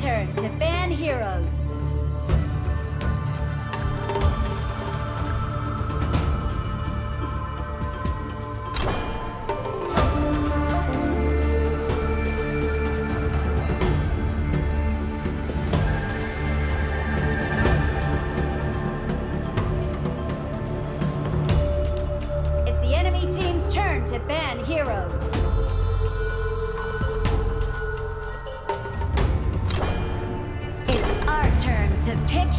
turn to ban heroes.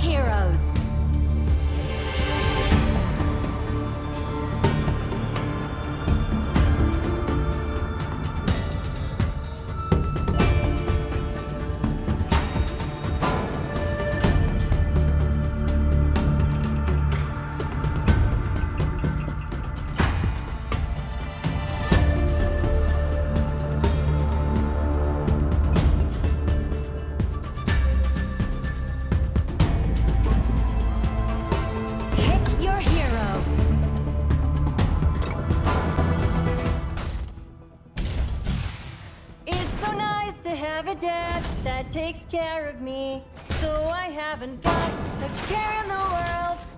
Heroes. A dad that takes care of me. So I haven't got a care in the world.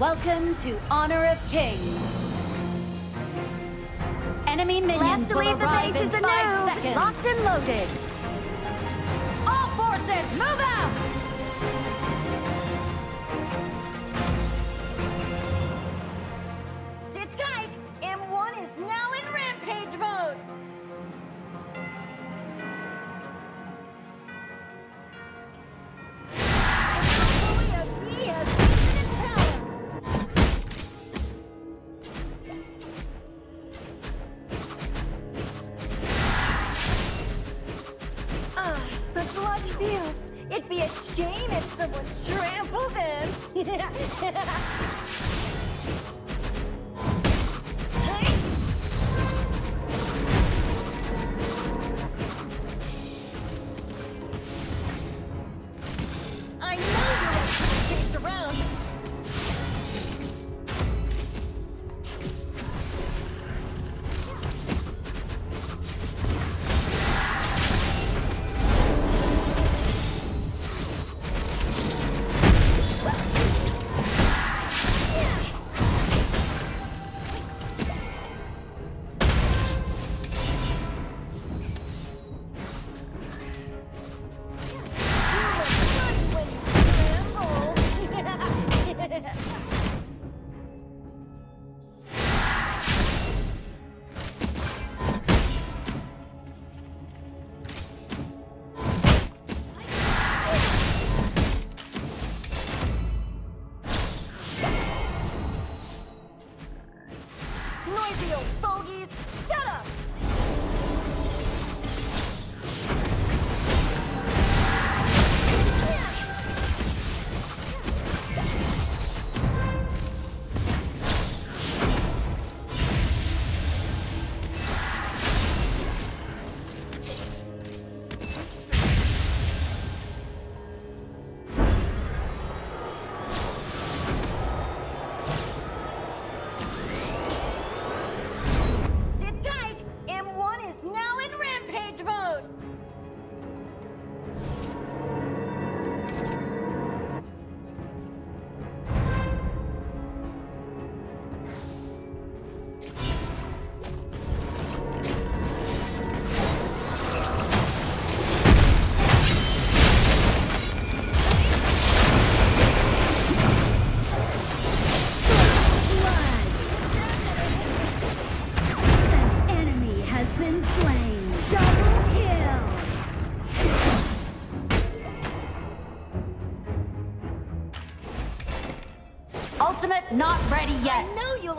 Welcome to Honor of Kings. Enemy minions Last to leave the base in is a noob. seconds. Locked and loaded. All forces, move out! Shame if someone trampled them.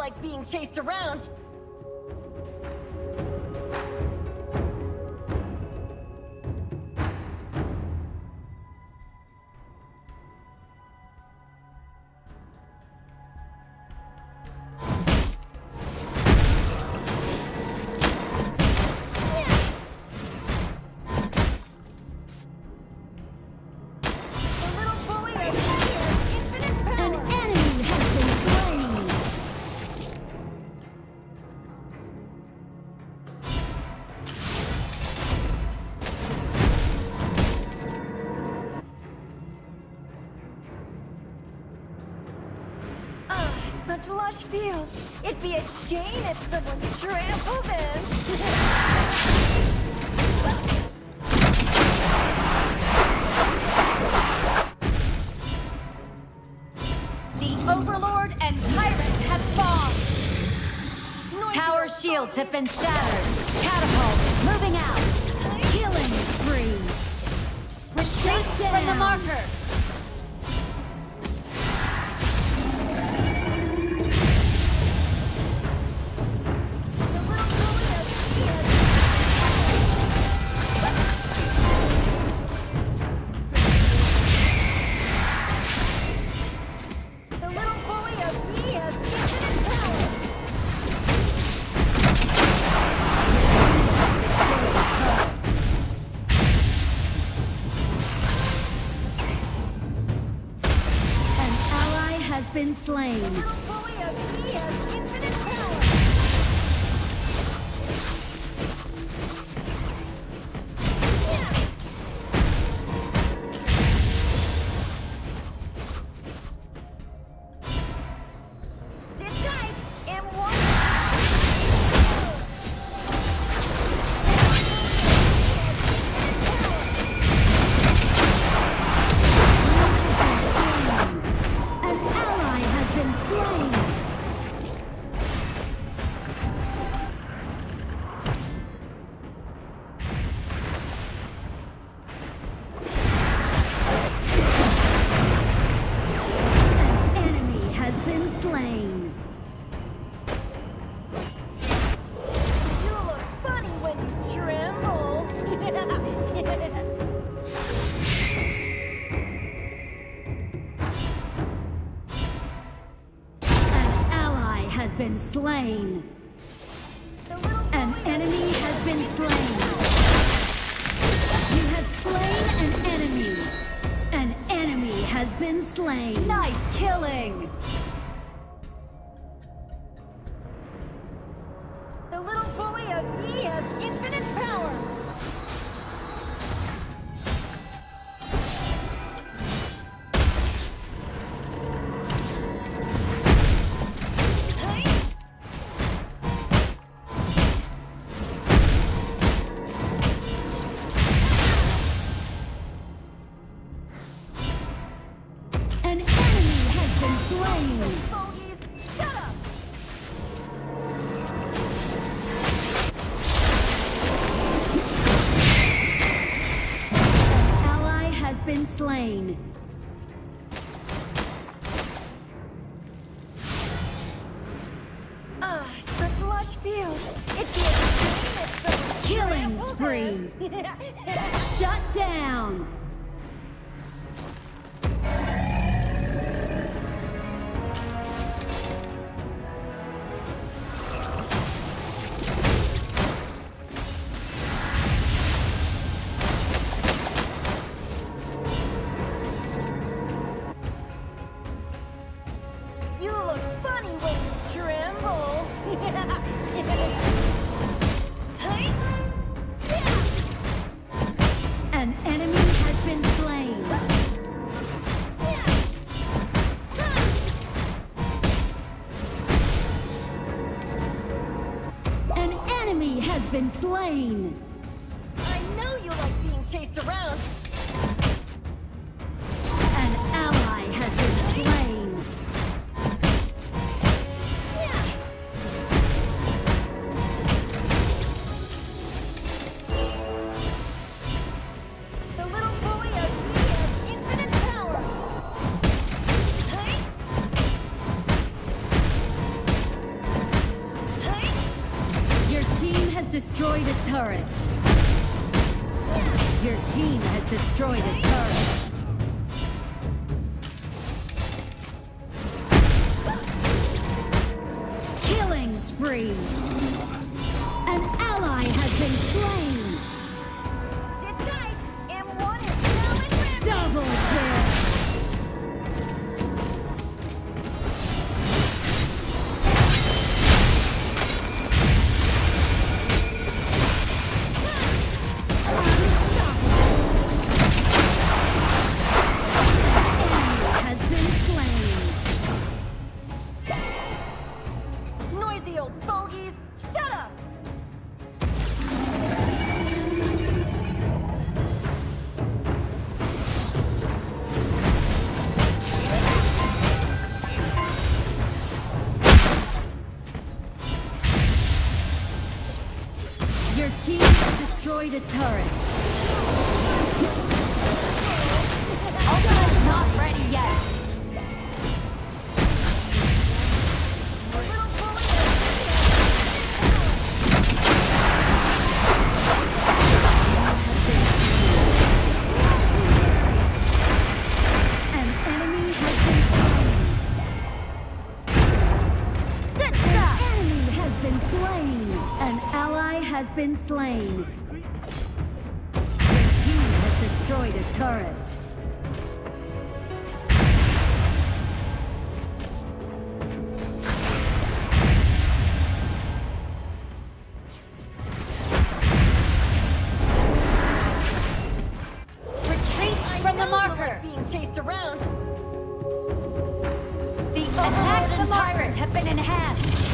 like being chased around. It'd be a shame if someone trampled them. The Overlord and Tyrant have spawned. Tower shields have been shattered. slain. An enemy has been slain. You have slain an enemy. An enemy has been slain. Nice killing! The little bully of ye has infinite enemy. Ah, such lush field. It's the Killing spree. Shut down. slain. Destroyed a turret. Killing spree. An ally has been slain. Bogeys. Shut up. Your team destroyed a turret. Slain. Your team has destroyed a turret. Retreat from the marker. being chased around. The attack the tyrant have been enhanced.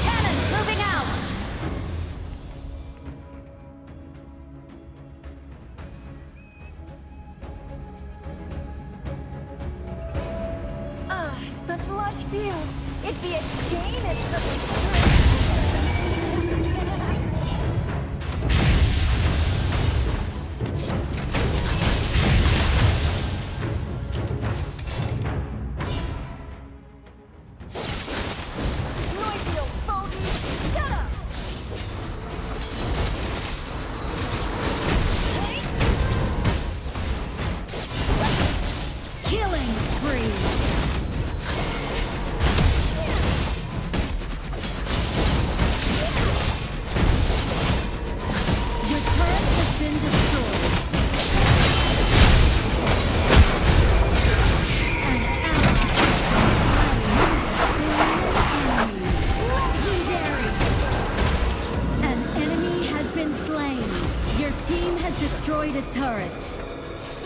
A turret.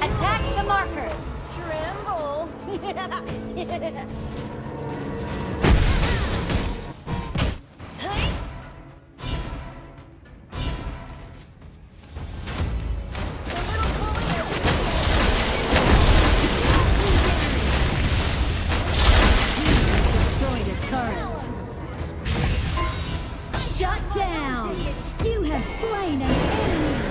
Attack the marker. Tremble. The little bully. team has destroyed a turret. Shut down! You have slain an enemy!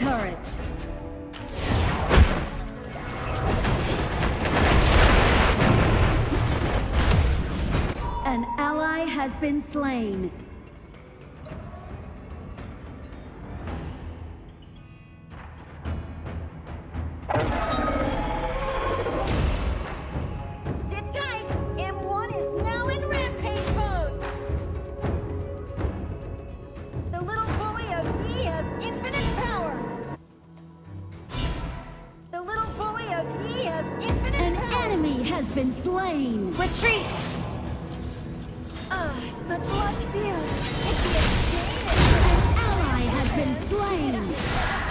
Turret. An ally has been slain. Has been slain. Retreat! Ah, such lush views! It'd be An ally has been slain.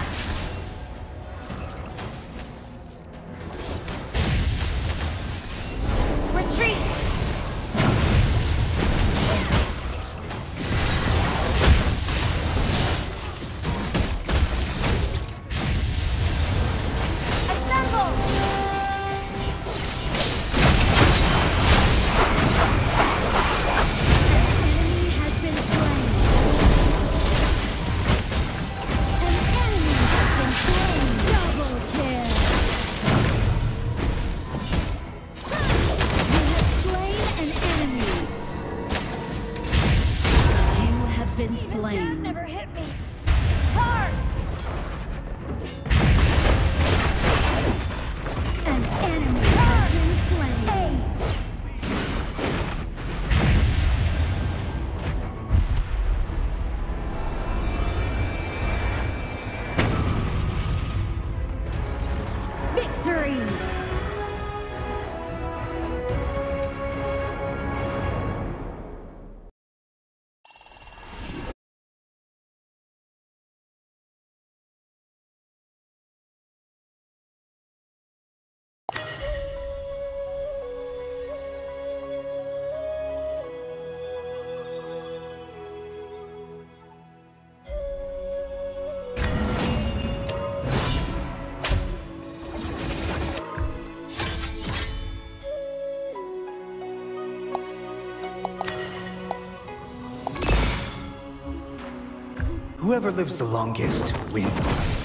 Whoever lives the longest wins.